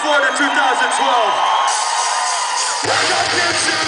Florida 2012.